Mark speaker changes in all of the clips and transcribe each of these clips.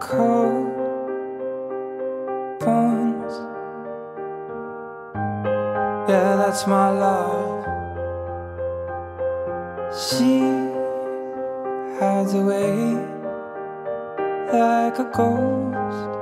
Speaker 1: cold bones. Yeah, that's my love. She hides away like a ghost.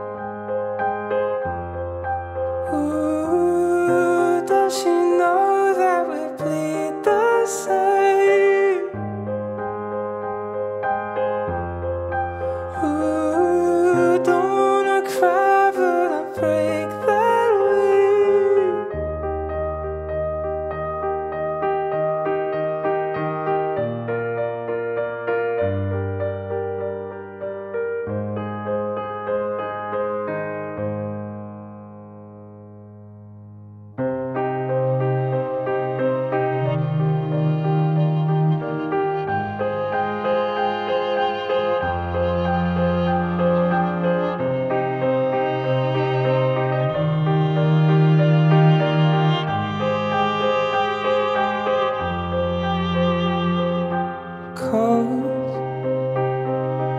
Speaker 1: Cold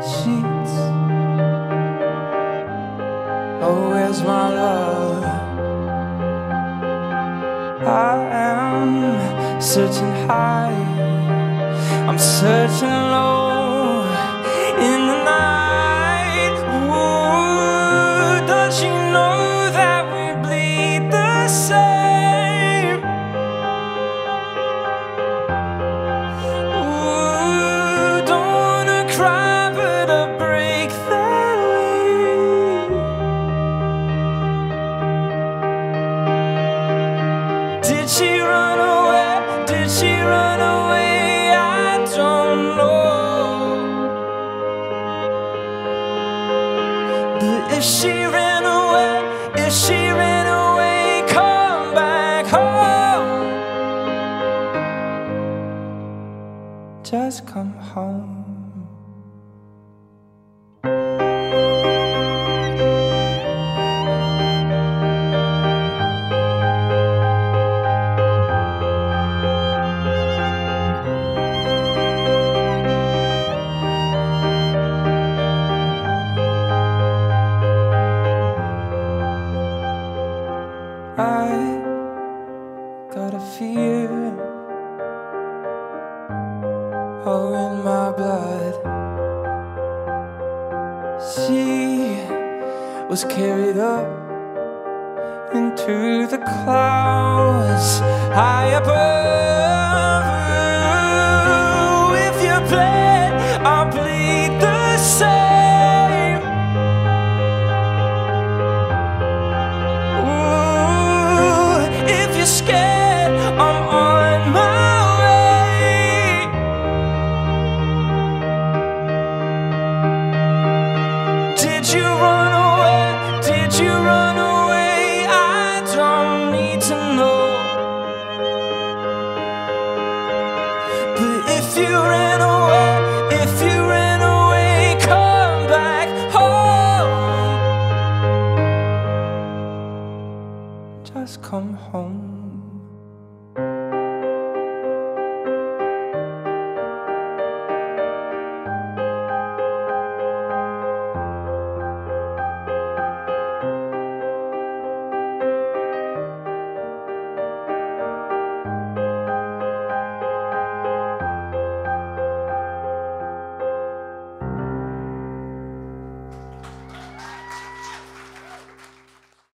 Speaker 1: sheets. Oh, where's my love? I am searching high, I'm searching low she run away? I don't know. But if she ran away, if she ran away, come back home. Just come home. Got a fear oh in my blood. She was carried up into the clouds high above.